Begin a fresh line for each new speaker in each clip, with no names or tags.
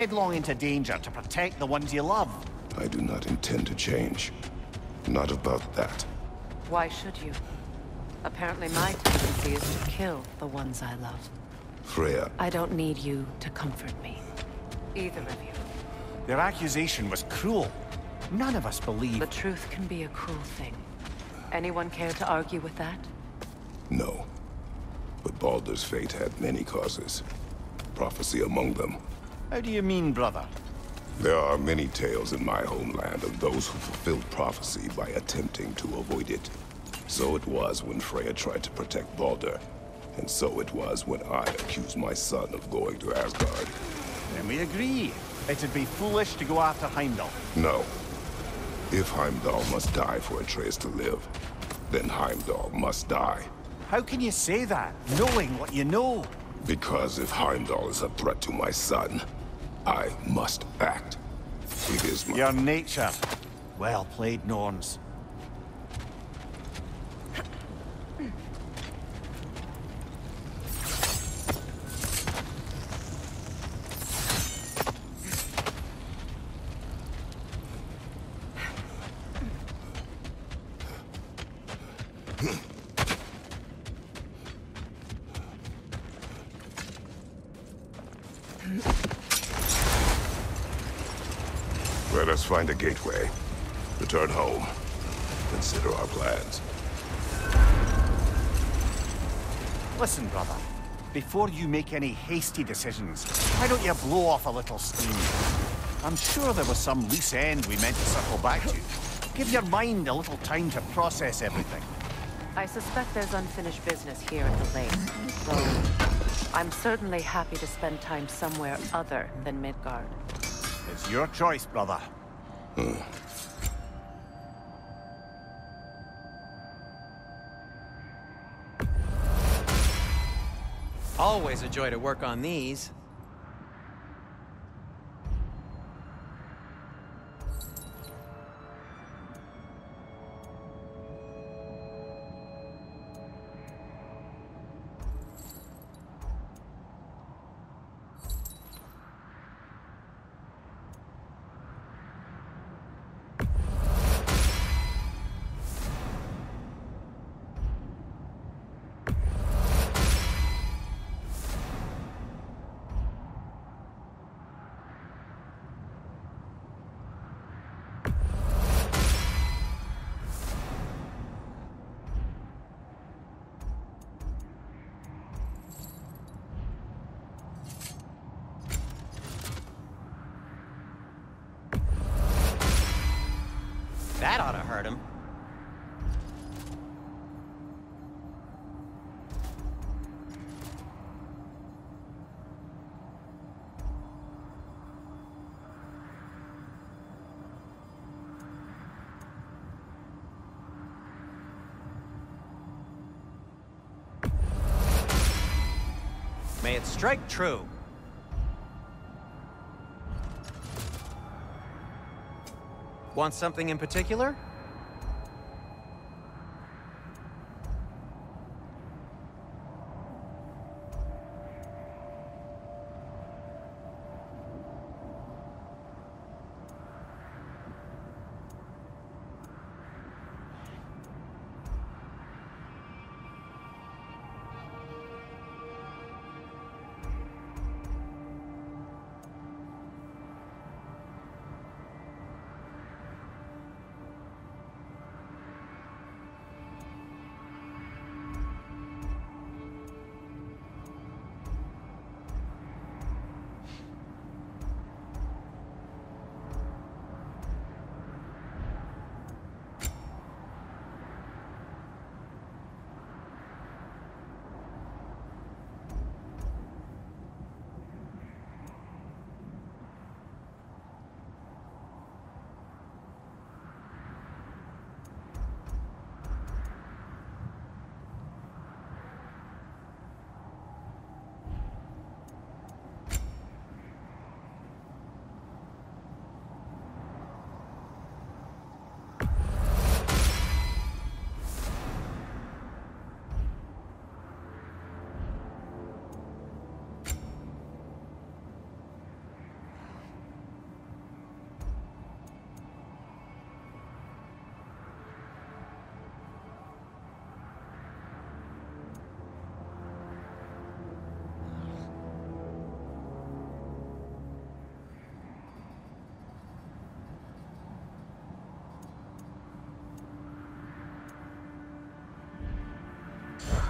headlong into danger to protect the ones you love.
I do not intend to change. Not about that.
Why should you? Apparently my tendency is to kill the ones I love.
Freya,
I don't need you to comfort me. Either of you.
Their accusation was cruel. None of us believe...
The truth can be a cruel thing. Anyone care to argue with that?
no. But Baldur's fate had many causes. Prophecy among them.
How do you mean, brother?
There are many tales in my homeland of those who fulfilled prophecy by attempting to avoid it. So it was when Freya tried to protect Baldur. And so it was when I accused my son of going to Asgard.
Then we agree. It'd be foolish to go after Heimdall.
No. If Heimdall must die for Atreus to live, then Heimdall must die.
How can you say that, knowing what you know?
Because if Heimdall is a threat to my son, I must act. It is my...
Your nature. Well played, Norns.
Let us find a gateway. Return home. Consider our plans.
Listen, brother. Before you make any hasty decisions, why don't you blow off a little steam? I'm sure there was some loose end we meant to circle back to. Give your mind a little time to process everything.
I suspect there's unfinished business here at the lake. Though, I'm certainly happy to spend time somewhere other than Midgard.
It's your choice, brother. Hmm.
Always a joy to work on these. Strike true. Want something in particular?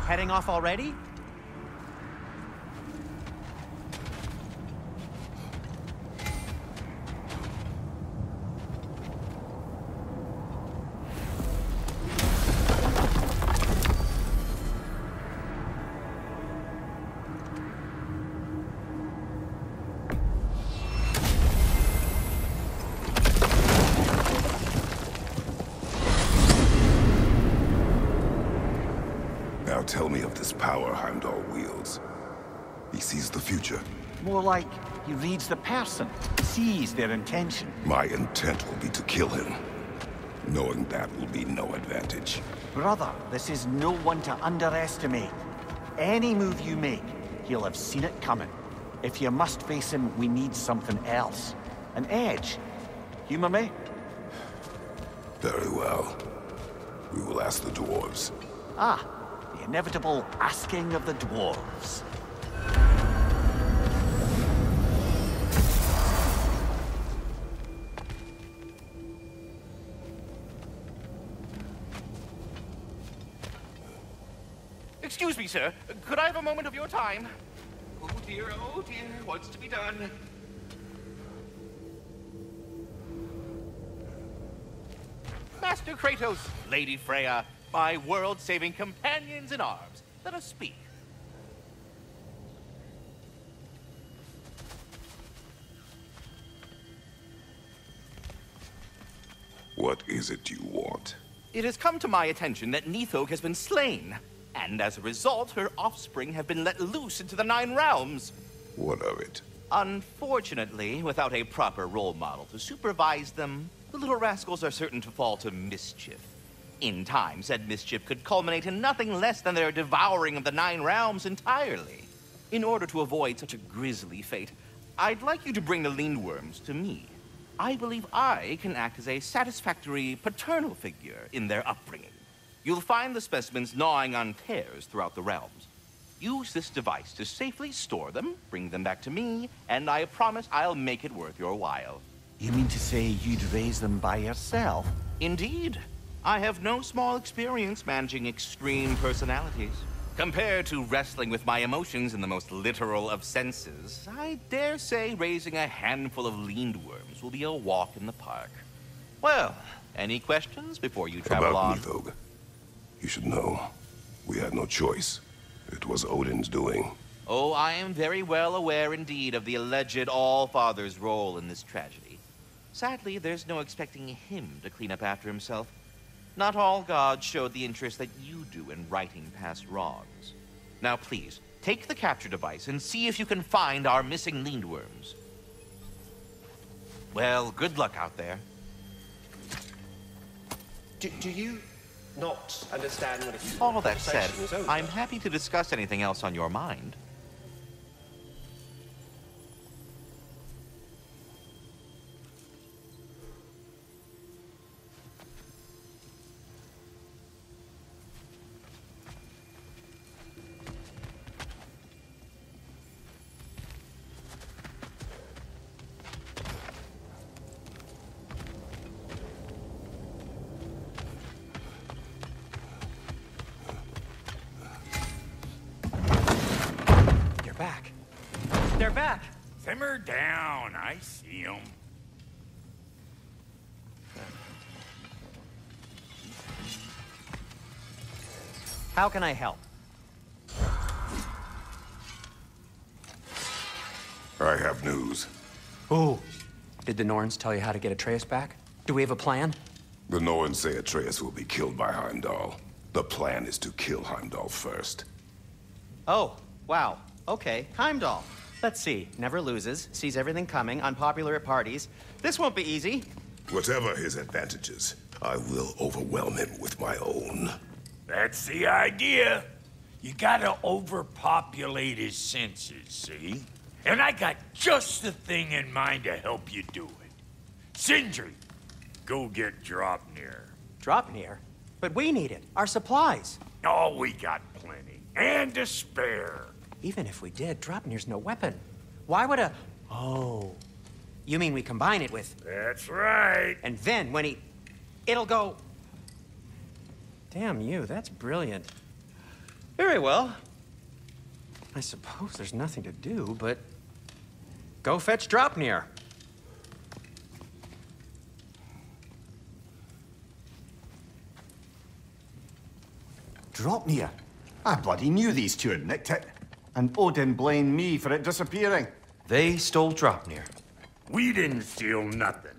Heading off already?
The future.
More like he reads the person, sees their intention.
My intent will be to kill him. Knowing that will be no advantage.
Brother, this is no one to underestimate. Any move you make, he'll have seen it coming. If you must face him, we need something else. An edge. Humor me?
Very well. We will ask the dwarves.
Ah, the inevitable asking of the dwarves.
Excuse sir. Could I have a moment of your time? Oh dear, oh dear, what's to be done? Master Kratos, Lady Freya, my world-saving companions in arms, let us speak.
What is it you want?
It has come to my attention that Nidhogg has been slain, and as a result, her offspring have been let loose into the Nine Realms.
What of it?
Unfortunately, without a proper role model to supervise them, the little rascals are certain to fall to mischief. In time, said mischief could culminate in nothing less than their devouring of the Nine Realms entirely. In order to avoid such a grisly fate, I'd like you to bring the Lindworms to me. I believe I can act as a satisfactory paternal figure in their upbringing. You'll find the specimens gnawing on tears throughout the realms. Use this device to safely store them, bring them back to me, and I promise I'll make it worth your while.
You mean to say you'd raise them by yourself?
Indeed. I have no small experience managing extreme personalities. Compared to wrestling with my emotions in the most literal of senses, I dare say raising a handful of Lindworms will be a walk in the park. Well, any questions before you travel
About
on?
Nidhogg. You should know. We had no choice. It was Odin's doing.
Oh, I am very well aware indeed of the alleged All-Father's role in this tragedy. Sadly, there's no expecting him to clean up after himself. Not all gods showed the interest that you do in righting past wrongs. Now, please, take the capture device and see if you can find our missing Lindworms. Well, good luck out there.
Do, do you not understand what it's
All that said,
conversation is over?
I'm happy to discuss anything else on your mind.
Simmer down. I see him.
How can I help?
I have news.
Ooh. Did the Norns tell you how to get Atreus back? Do we have a plan?
The Norns say Atreus will be killed by Heimdall. The plan is to kill Heimdall first.
Oh, wow. Okay, Heimdall. Let's see. Never loses, sees everything coming, unpopular at parties. This won't be easy.
Whatever his advantages, I will overwhelm him with my own.
That's the idea. You gotta overpopulate his senses, see? And I got just the thing in mind to help you do it. Sindri, go get Draupnir.
Draupnir? But we need it. Our supplies.
Oh, we got plenty. And to spare.
Even if we did, Draupnir's no weapon. Why would a... Oh. You mean we combine it with...
That's right.
And then when he... It'll go... Damn you, that's brilliant. Very well. I suppose there's nothing to do, but... Go fetch Draupnir.
Draupnir? I bloody knew these two had nicked it. And Odin blamed me for it disappearing.
They stole Draupnir.
We didn't steal nothing.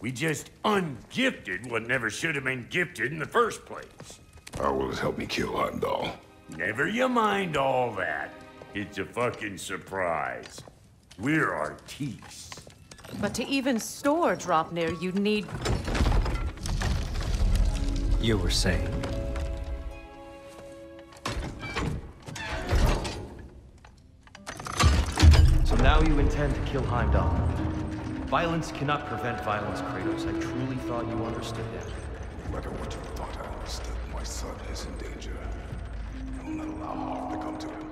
We just ungifted what never should have been gifted in the first place.
How will it help me kill Heimdall?
Never you mind all that. It's a fucking surprise. We're artistes.
But to even store Draupnir, you'd need...
You were saying? Now you intend to kill Heimdall. Violence cannot prevent violence, Kratos. I truly thought you understood that.
No matter what you thought I understood, my son is in danger. I will not allow harm to come to him.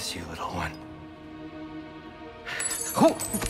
Miss you, little one. Got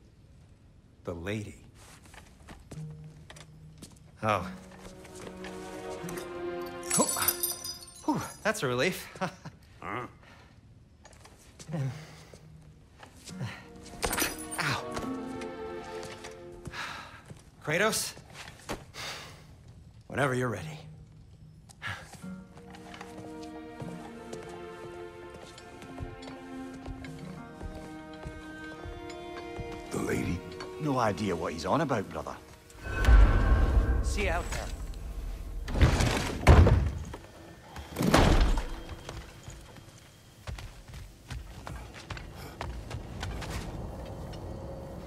the lady. Oh. Oh. Whew, that's a relief.
Huh?
Ow. Kratos? Whenever you're ready.
No idea what he's on about, brother.
See you out there.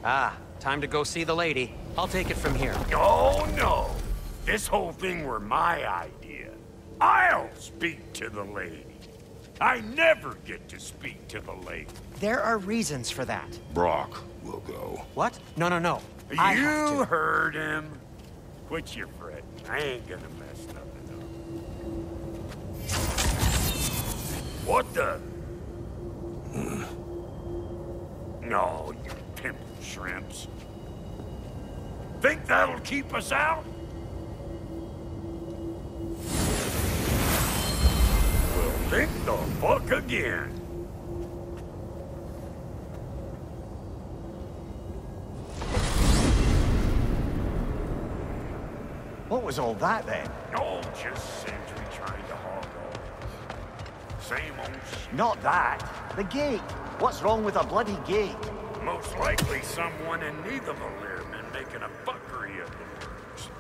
Ah, time to go see the lady. I'll take it from here.
Oh, no. This whole thing were my idea. I'll speak to the lady. I never get to speak to the lady.
There are reasons for that.
Brock will go.
What? No, no, no. I have
You
to.
heard him. Quit your fretting. I ain't gonna mess nothing up. What the? No, you pimple shrimps. Think that'll keep us out? Well, think the fuck again.
Was all that then?
No, just Sindri trying to hog off. Same old shit.
Not that. The gate. What's wrong with a bloody gate?
Most likely someone in Nidavellir been making a fuckery of the works.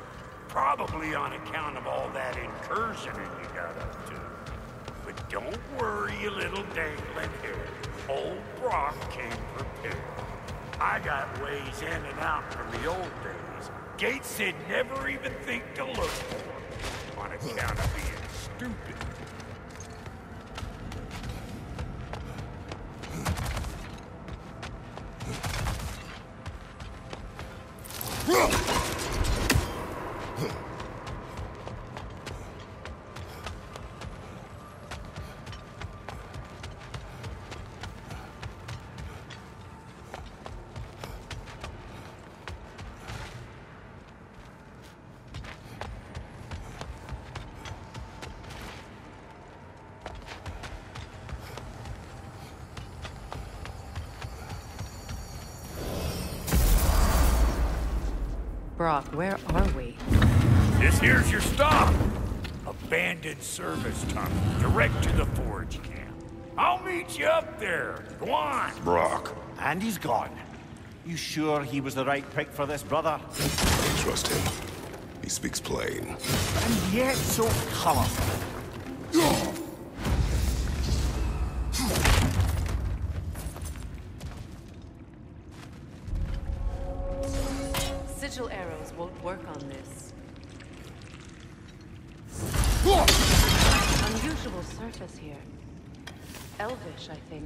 Probably on account of all that incursioning you got up to. But don't worry, you little dangling head. Old Brock came prepared. I got ways in and out from the old days. Gates said never even think to look for 'em on account of being stupid. Service tunnel, direct to the forge camp. I'll meet you up there. Go on.
Brock,
And he's gone. You sure he was the right pick for this, brother?
I trust him. He speaks plain.
And yet so colorful.
Sigil arrows won't work on this. Surface here. Elvish, I think.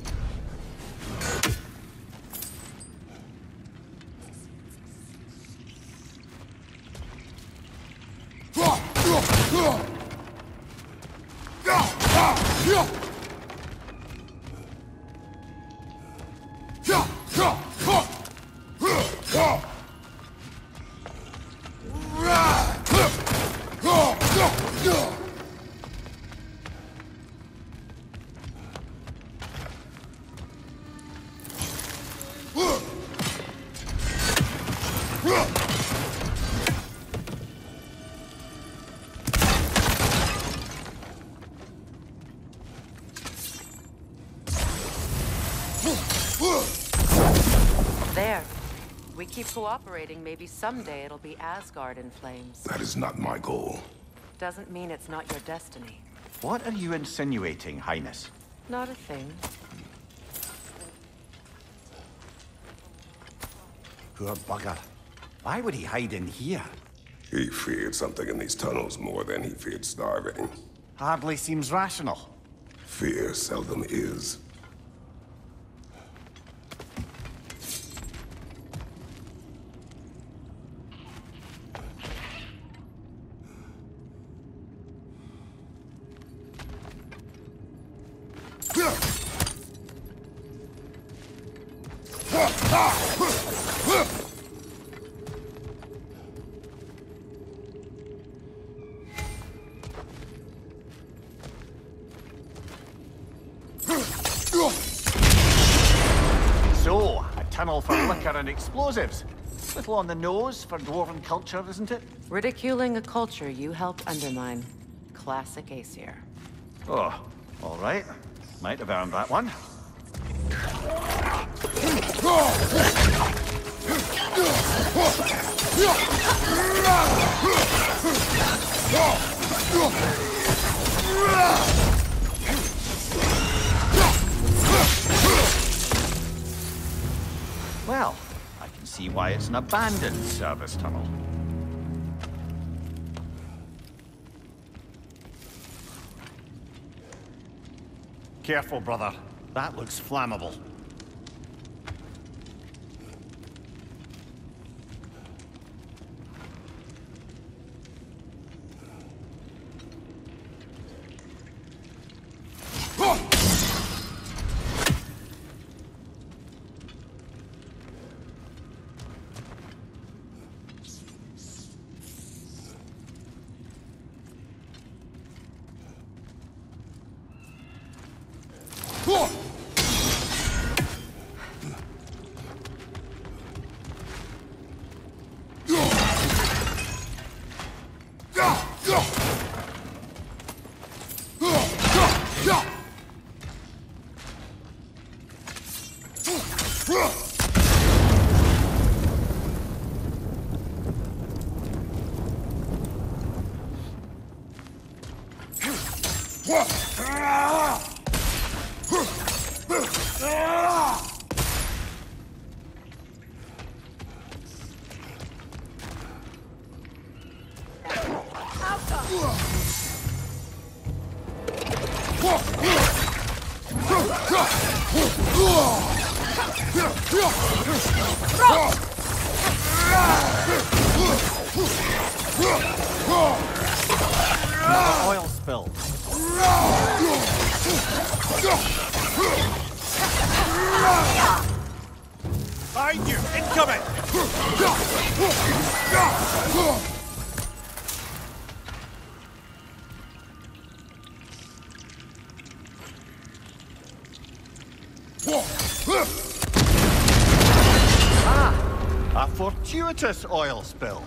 Keep cooperating, maybe someday it'll be Asgard in flames.
That is not my goal.
Doesn't mean it's not your destiny.
What are you insinuating, Highness?
Not a thing.
Poor bugger. Why would he hide in here?
He feared something in these tunnels more than he feared starving.
Hardly seems rational.
Fear seldom is.
So, a tunnel for liquor and explosives. Little on the nose for dwarven culture, isn't it?
Ridiculing a culture you helped undermine. Classic Aesir.
Oh, all right. Might have earned that one. Well, I can see why it's an abandoned service tunnel. Careful, brother. That looks flammable. Another fortuitous oil spill.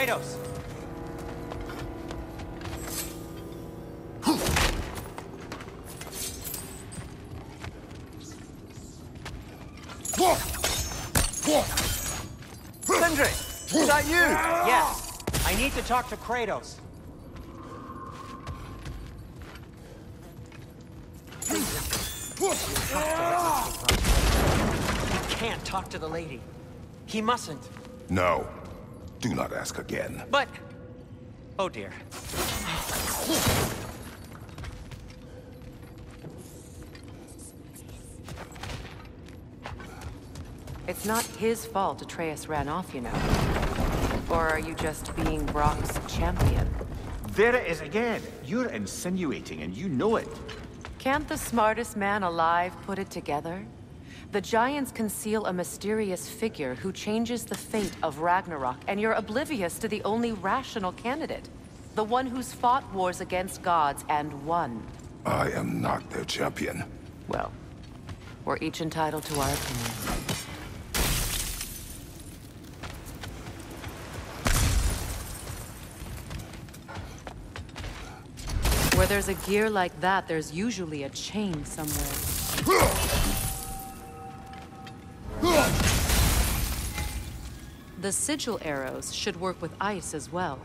Kratos! Sindri! Is that you? Yes. I need to talk to Kratos. He can't talk to the lady. He mustn't.
No. Do not ask again.
But... Oh dear.
It's not his fault Atreus ran off, you know. Or are you just being Brock's champion?
There it is again. You're insinuating, and you know it.
Can't the smartest man alive put it together? The Giants conceal a mysterious figure who changes the fate of Ragnarok, and you're oblivious to the only rational candidate. The one who's fought wars against gods and won.
I am not their champion.
Well, we're each entitled to our opinion. Where there's a gear like that, there's usually a chain somewhere. The sigil arrows should work with ice as well.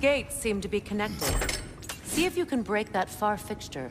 Gates seem to be connected. See if you can break that far fixture.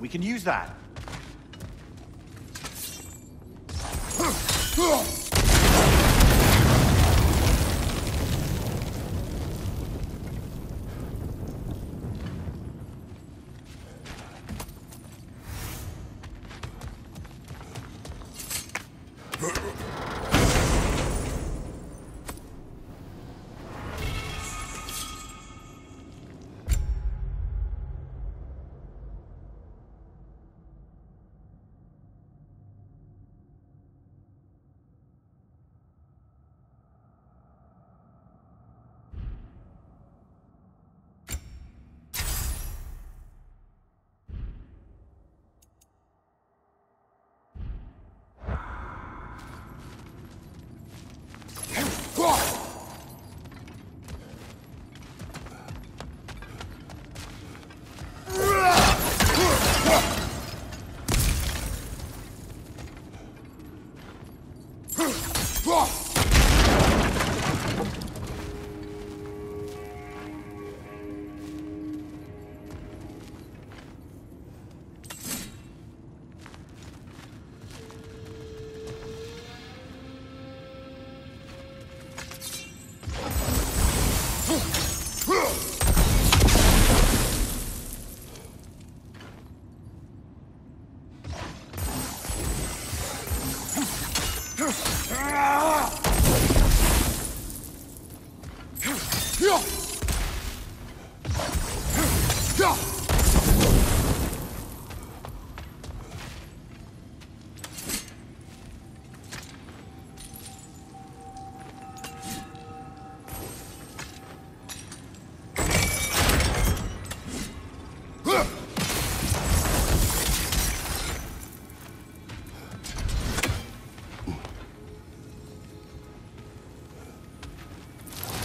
We can use that.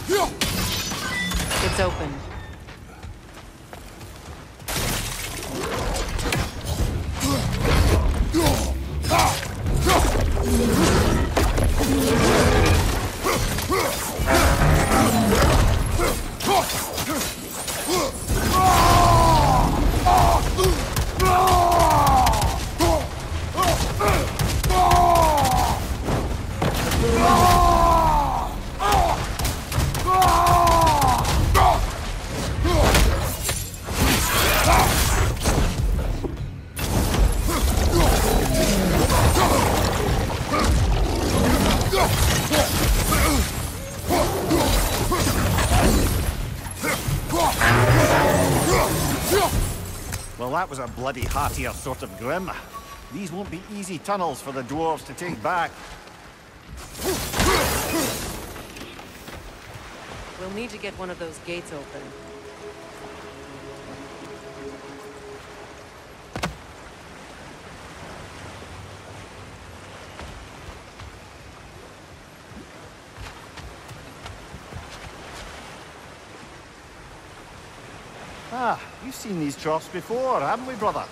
It's open.
A bloody heartier sort of grim. These won't be easy tunnels for the dwarves to take back.
We'll need to get one of those gates open.
Ah, you've seen these troughs before, haven't we, brother?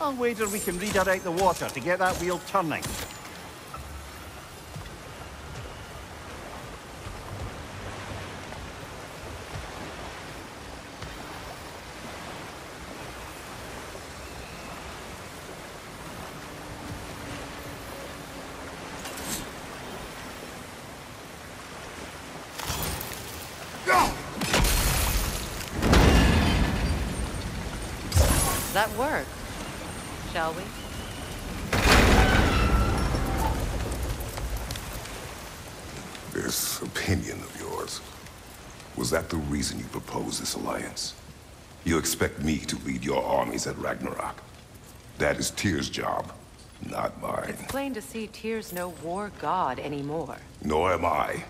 I'll wager we can redirect the water to get that wheel turning.
that work? Shall we?
This opinion of yours, was that the reason you proposed this alliance? You expect me to lead your armies at Ragnarok? That is Tyr's job, not mine.
It's plain to see Tyr's no war god anymore.
Nor am I.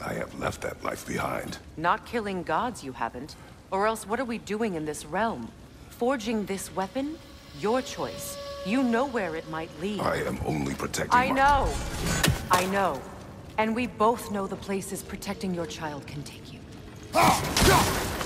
I have left that life behind.
Not killing gods, you haven't. Or else what are we doing in this realm? Forging this weapon? Your choice. You know where it might lead.
I am only protecting
I know. I know. And we both know the places protecting your child can take you.
Brother!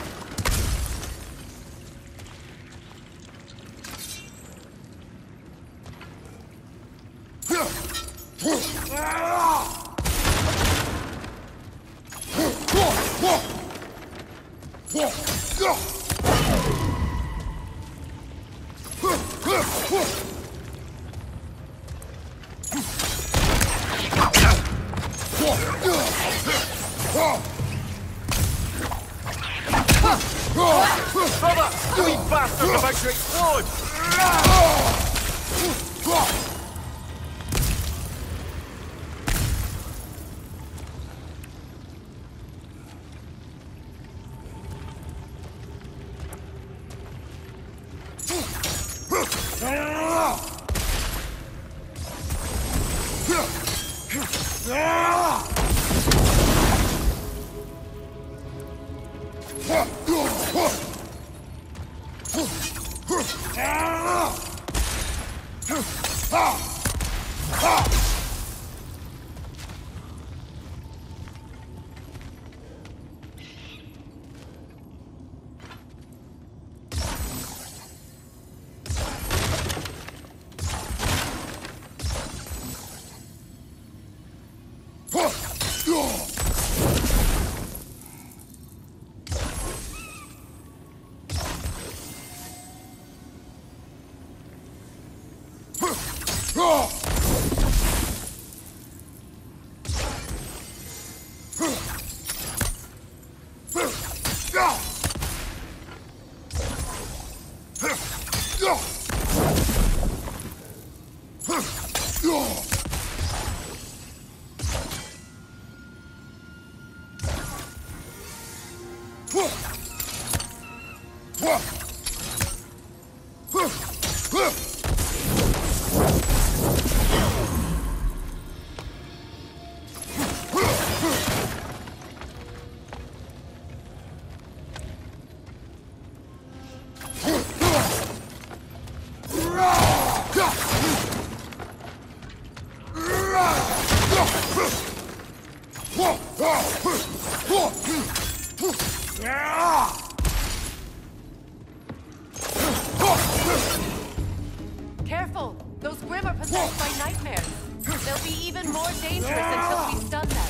Dangerous until we stun them.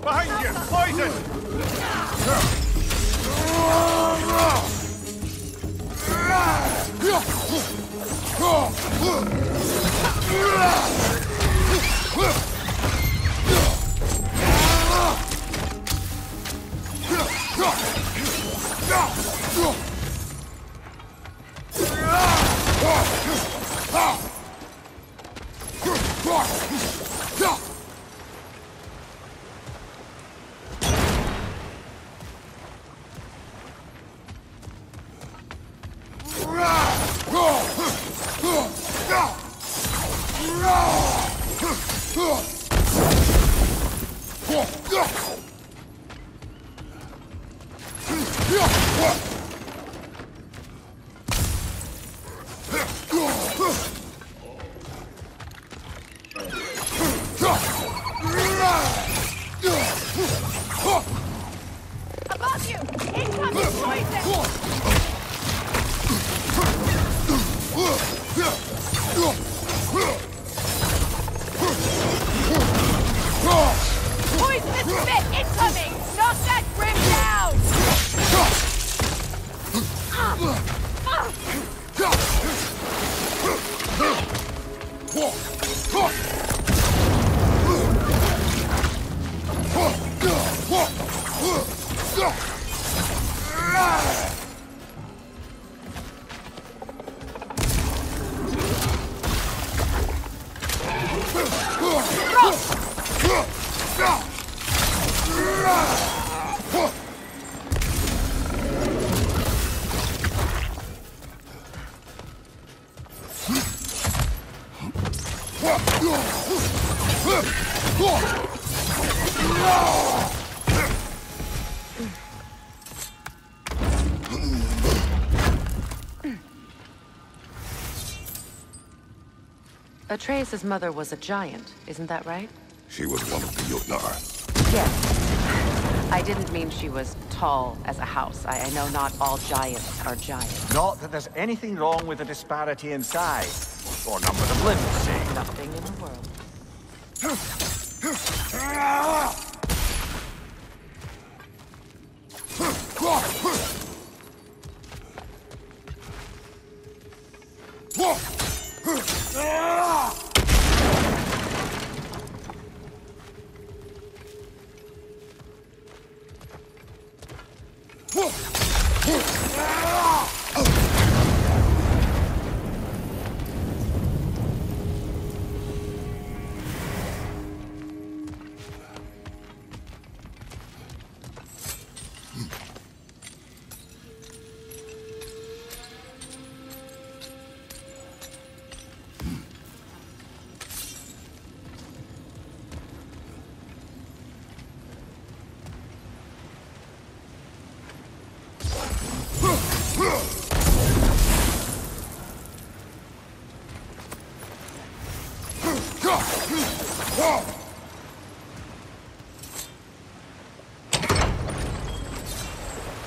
Behind you! Poison!
Above Ross! Atreus' mother was a giant, isn't that right?
She was one of the Jotnar.
Yes. I didn't mean she was tall as a house. I, I know not all giants are giants.
Not that there's anything wrong with the disparity in size. Or number of limbs, say.
Nothing in the world.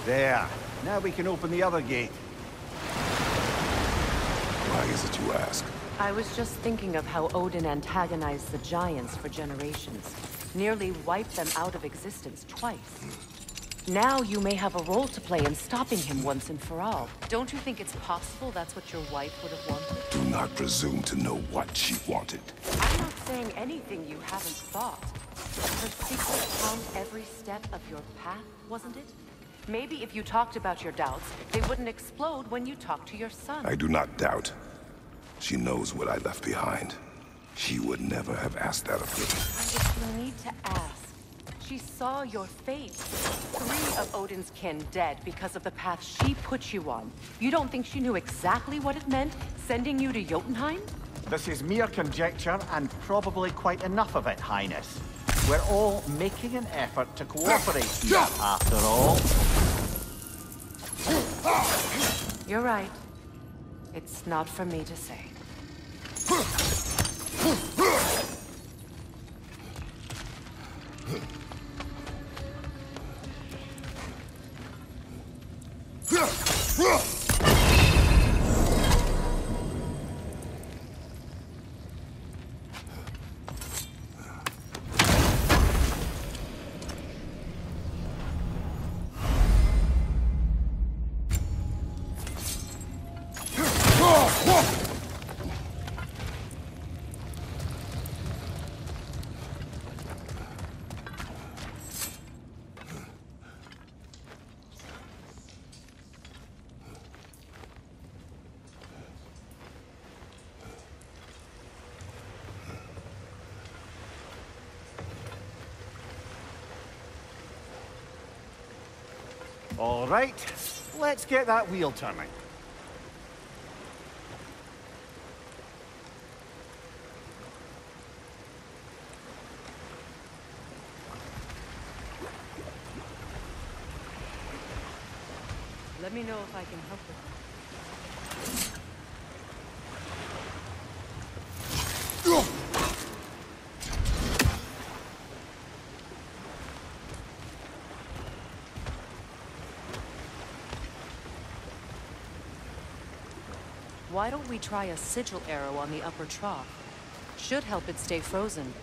There. Now we can open the other gate.
Why is it you ask?
I was just thinking of how Odin antagonized the Giants for generations. Nearly wiped them out of existence twice. Now you may have a role to play in stopping him once and for all. Don't you think it's possible that's what your wife would have wanted?
Do not presume to know what she wanted.
I'm not saying anything you haven't thought. Her secret found every step of your path, wasn't it? Maybe if you talked about your doubts, they wouldn't explode when you talked to your son.
I do not doubt. She knows what I left behind. She would never have asked that of me.
If you need to ask, she saw your fate. Three of Odin's kin dead because of the path she put you on. You don't think she knew exactly what it meant, sending you to Jotunheim?
This is mere conjecture, and probably quite enough of it, Highness. We're all making an effort to cooperate here, after all.
You're right. It's not for me to say.
All right, let's get that wheel turning.
Let me know if I can help with Why don't we try a sigil arrow on the upper trough? Should help it stay frozen.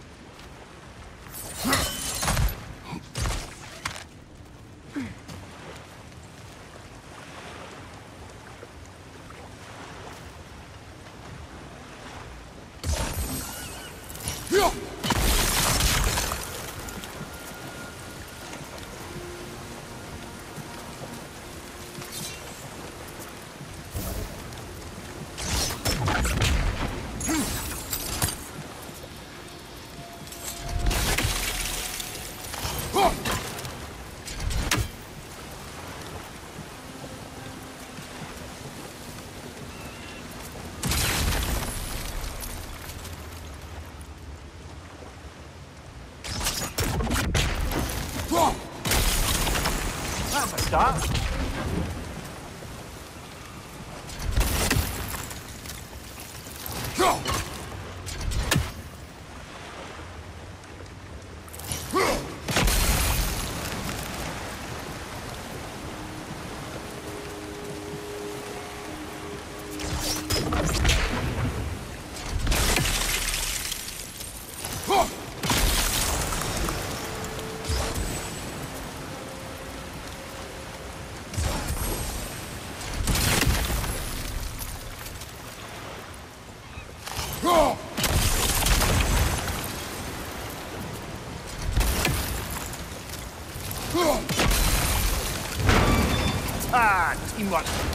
Ah,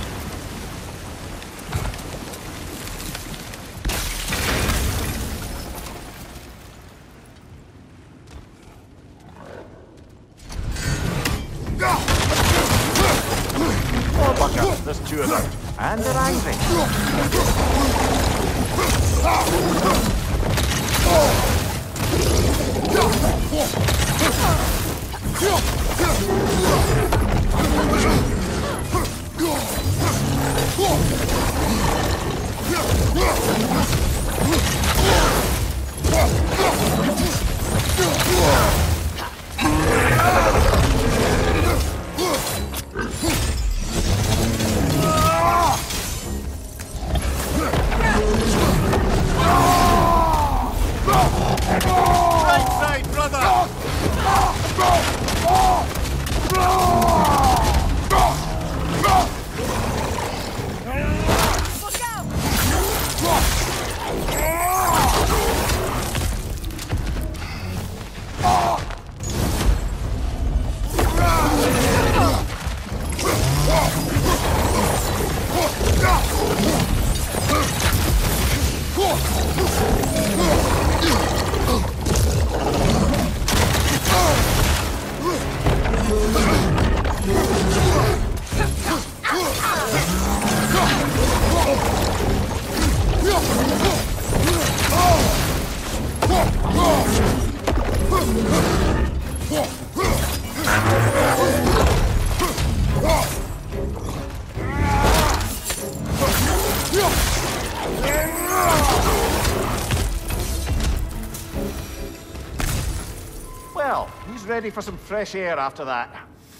fresh air after that?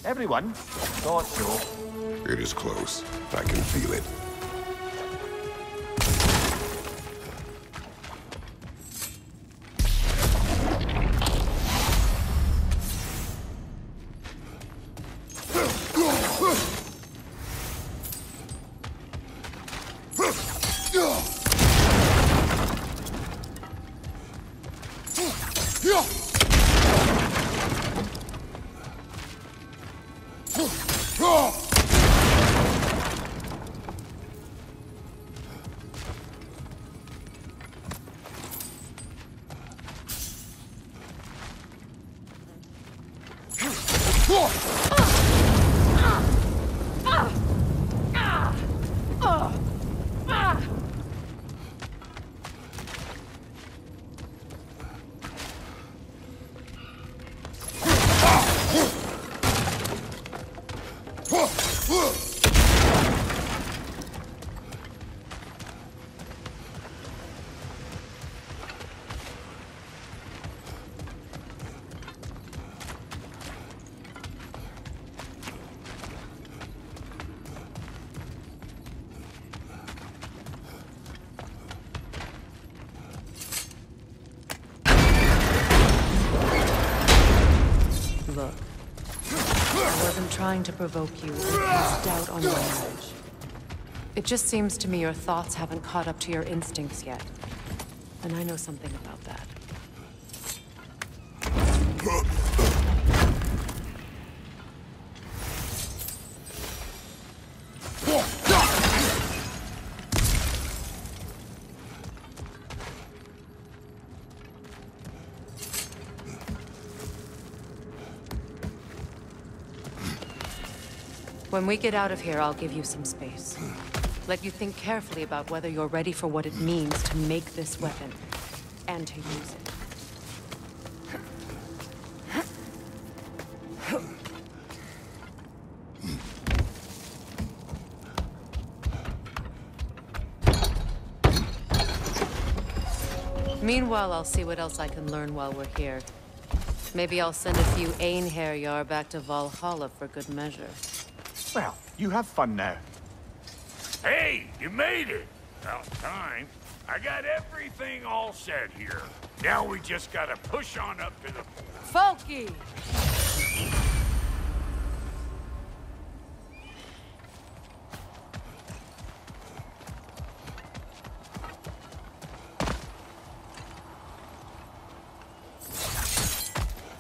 Everyone? Thought so.
It is close. I can feel it.
Trying to provoke you or cast doubt on your knowledge. It just seems to me your thoughts haven't caught up to your instincts yet. And I know something about When we get out of here, I'll give you some space. Let you think carefully about whether you're ready for what it means to make this weapon and to use it. Meanwhile, I'll see what else I can learn while we're here. Maybe I'll send a few Einherjar back to Valhalla for good measure.
Well, you have fun now.
Hey, you made it! About time. I got everything all set here. Now we just gotta push on up to the...
Folky!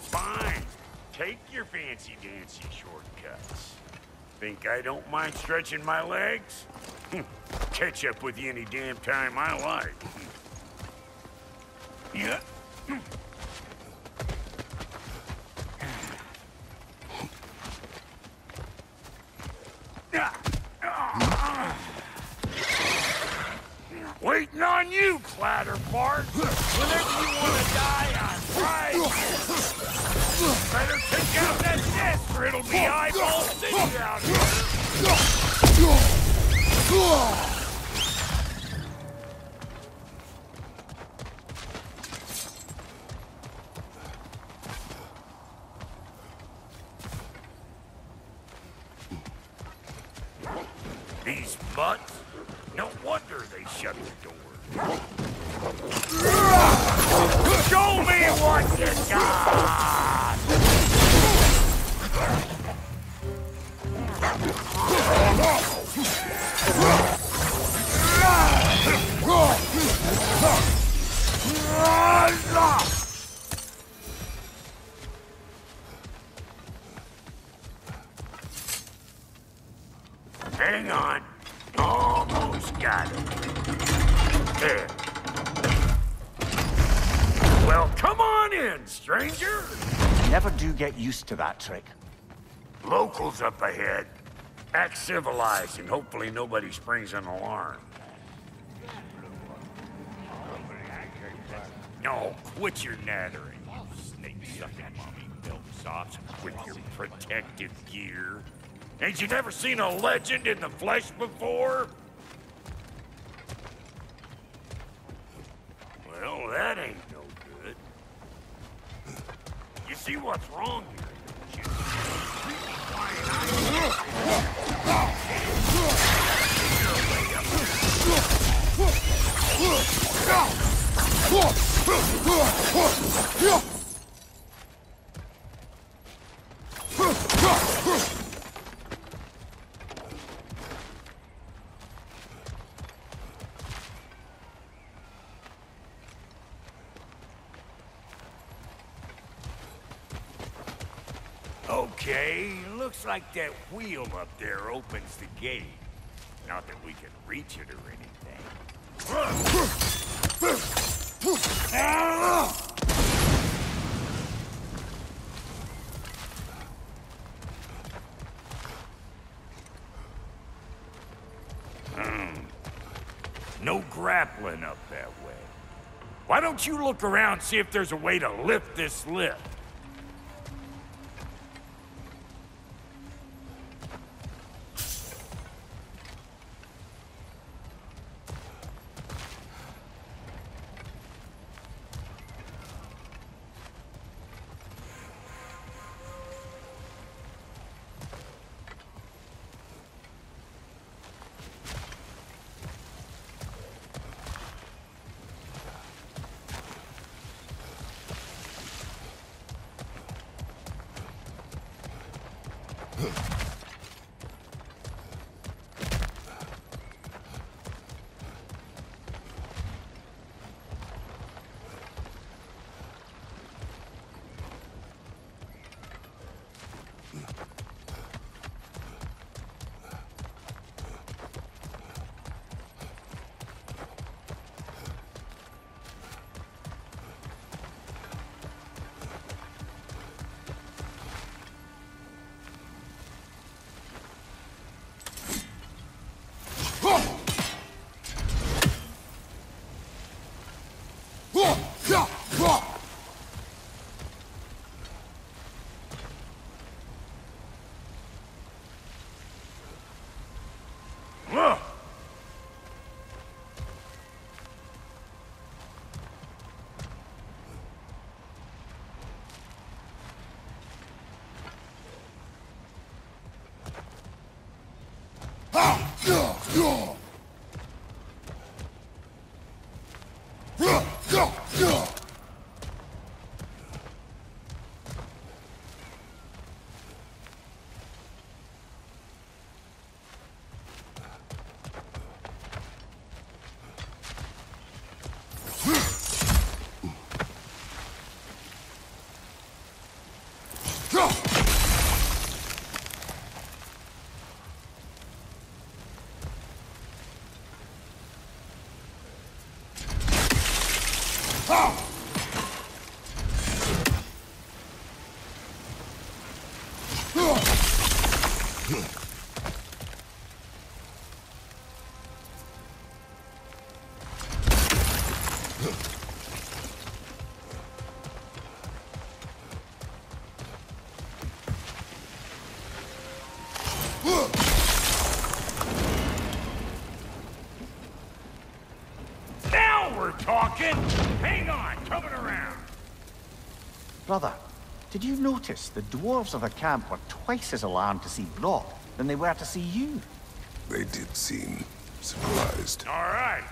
Fine. Take your fancy-dancy shortcuts. Think I don't mind stretching my legs? Catch up with you any damn time I like.
Used to that trick.
Locals up ahead. Act civilized, and hopefully nobody springs an alarm. No, quit your nattering, you snake-sucking mommy milksops with your protective gear. Ain't you never seen a legend in the flesh before? Well, that ain't no good. You see what's wrong here? Okay, looks like that wheel up there opens the gate. Not that we can reach it or anything. Hmm. No grappling up that way. Why don't you look around see if there's a way to lift this lift? Oh, yeah, yeah. Now we're talking! Hang on, coming around!
Brother, did you notice the dwarves of the camp were twice as alarmed to see Brok than they were to see you?
They did seem surprised.
All right,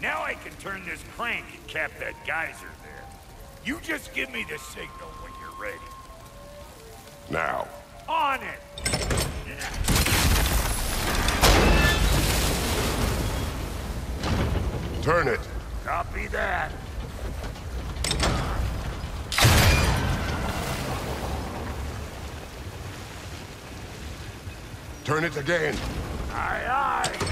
now I can turn this crank and cap that geyser there. You just give me the signal when you're ready.
Now,
On it!
turn it.
Copy that.
Turn it again.
Aye, aye.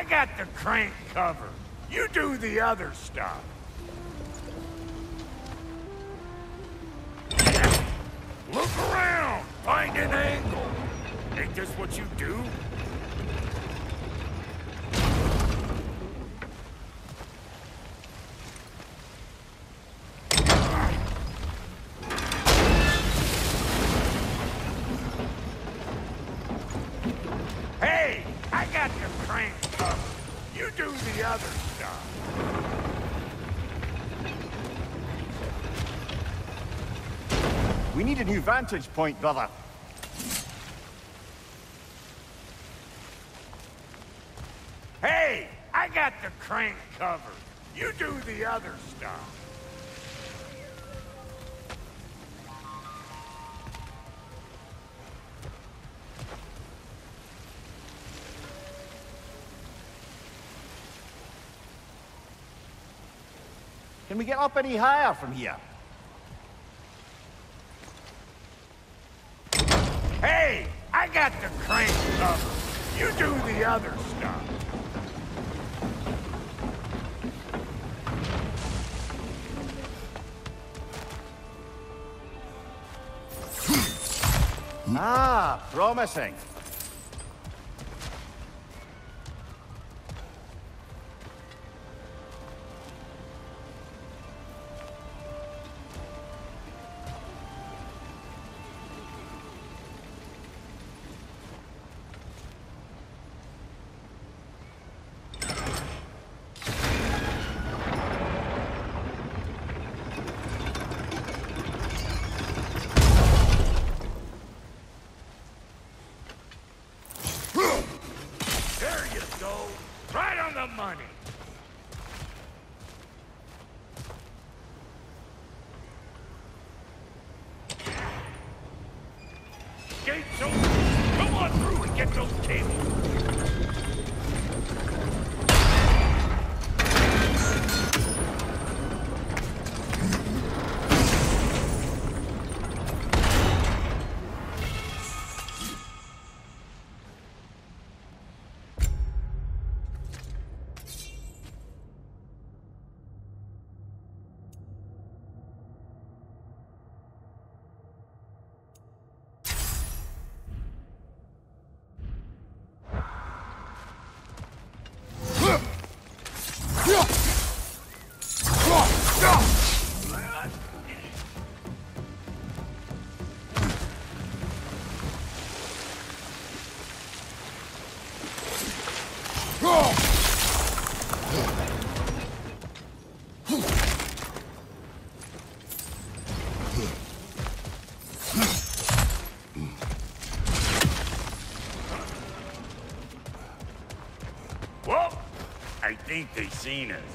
I got the crank covered. You do the other stuff. Look around! Find an angle! Ain't this what you do? Hey, I got the crank covered. You do the other stuff.
We need a new vantage point, brother.
Hey, I got the crank covered. You do the other stuff.
Can we get up any higher from here?
Hey, I got the crank covered. You do the other stuff.
Ah, promising.
Think they seen us.